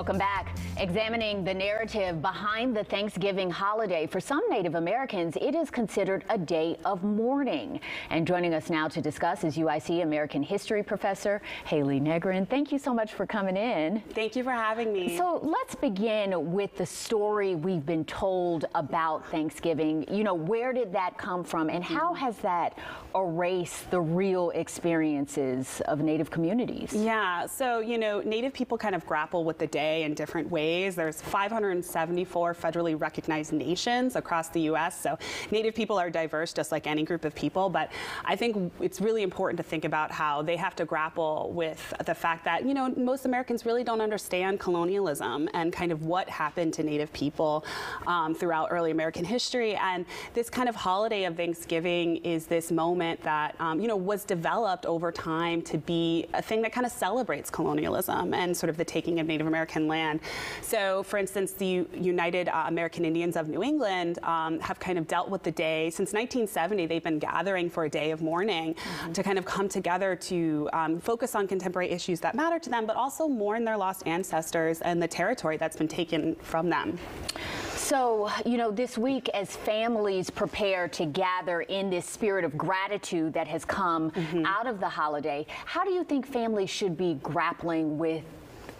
Welcome back. Examining the narrative behind the Thanksgiving holiday. For some Native Americans, it is considered a day of mourning. And joining us now to discuss is UIC American History professor Hayley Negron. Thank you so much for coming in. Thank you for having me. So let's begin with the story we've been told about Thanksgiving. You know, where did that come from and how has that erased the real experiences of Native communities? Yeah, so, you know, Native people kind of grapple with the day in different ways. There's 574 federally recognized nations across the U.S., so Native people are diverse just like any group of people, but I think it's really important to think about how they have to grapple with the fact that, you know, most Americans really don't understand colonialism and kind of what happened to Native people um, throughout early American history. And this kind of holiday of Thanksgiving is this moment that, um, you know, was developed over time to be a thing that kind of celebrates colonialism and sort of the taking of Native American land. So, for instance, the United uh, American Indians of New England um, have kind of dealt with the day since 1970. They've been gathering for a day of mourning mm-hmm. to kind of come together to um, focus on contemporary issues that matter to them, but also mourn their lost ancestors and the territory that's been taken from them. So, you know, this week, as families prepare to gather in this spirit of gratitude that has come mm-hmm. out of the holiday, how do you think families should be grappling with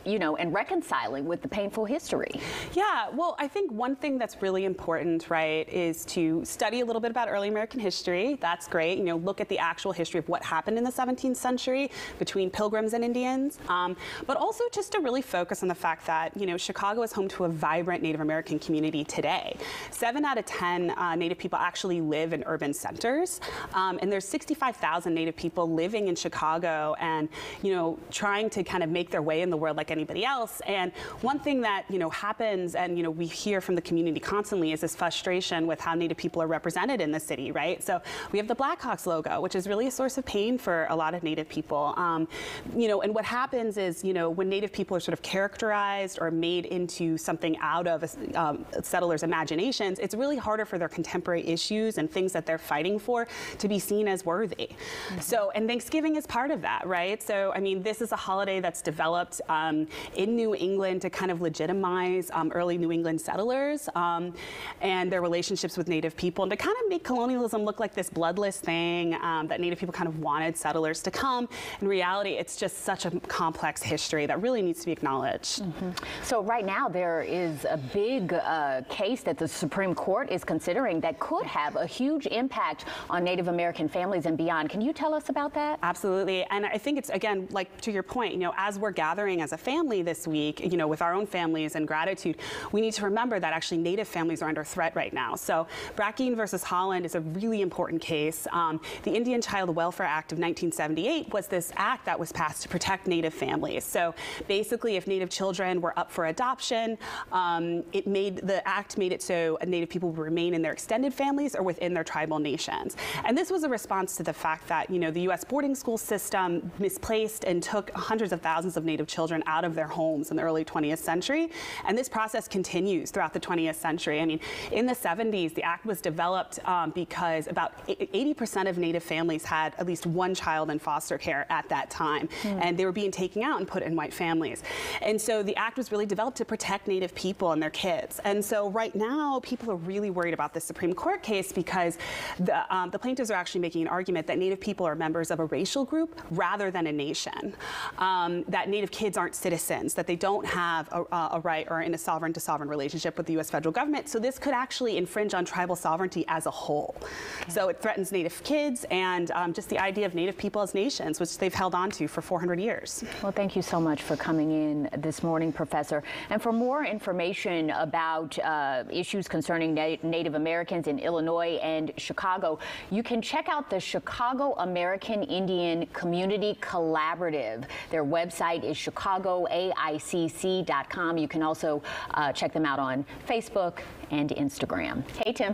you know, and reconciling with the painful history. Yeah, well, I think one thing that's really important, right, is to study a little bit about early American history. That's great. You know, look at the actual history of what happened in the 17th century between pilgrims and Indians, um, but also just to really focus on the fact that, you know, Chicago is home to a vibrant Native American community today. Seven out of 10 uh, Native people actually live in urban centers, um, and there's 65,000 Native people living in Chicago and, you know, trying to kind of make their way in the world like anybody else. And one thing that, you know, happens and, you know, we hear from the community constantly is this frustration with how Native people are represented in the city, right? So we have the Blackhawks logo, which is really a source of pain for a lot of Native people. Um, you know, and what happens is, you know, when Native people are sort of characterized or made into something out of a, um, settlers' imaginations, it's really harder for their contemporary issues and things that they're fighting for to be seen as worthy. Mm -hmm. So, and Thanksgiving is part of that, right? So, I mean, this is a holiday that's developed um, in New England to kind of legitimize um, early New England settlers um, and their relationships with Native people and to kind of make colonialism look like this bloodless thing um, that Native people kind of wanted settlers to come. In reality, it's just such a complex history that really needs to be acknowledged. Mm -hmm. So right now there is a big uh, case that the Supreme Court is considering that could have a huge impact on Native American families and beyond. Can you tell us about that? Absolutely. And I think it's, again, like to your point, you know, as we're gathering as a family, family this week, you know, with our own families and gratitude, we need to remember that actually Native families are under threat right now. So Brackeen versus Haaland is a really important case. Um, the Indian Child Welfare Act of 1978 was this act that was passed to protect Native families. So basically, if Native children were up for adoption, um, it made the act made it so Native people would remain in their extended families or within their tribal nations. And this was a response to the fact that you know the U.S. boarding school system misplaced and took hundreds of thousands of Native children out out of their homes in the early 20th century. And this process continues throughout the 20th century. I mean, in the 70s, the act was developed um, because about 80% of Native families had at least one child in foster care at that time. Mm. And they were being taken out and put in white families. And so the act was really developed to protect Native people and their kids. And so right now, people are really worried about the Supreme Court case because the, um, the plaintiffs are actually making an argument that Native people are members of a racial group rather than a nation. Um, that Native kids aren't citizens citizens, that they don't have a, a right or in a sovereign to sovereign relationship with the U.S. federal government. So this could actually infringe on tribal sovereignty as a whole. Okay. So it threatens Native kids and um, just the idea of Native people as nations, which they've held on to for 400 years. Well, thank you so much for coming in this morning, Professor. And for more information about uh, issues concerning na Native Americans in Illinois and Chicago, you can check out the Chicago American Indian Community Collaborative. Their website is Chicago AICC.com. You can also uh, check them out on Facebook and Instagram. Hey, Tim.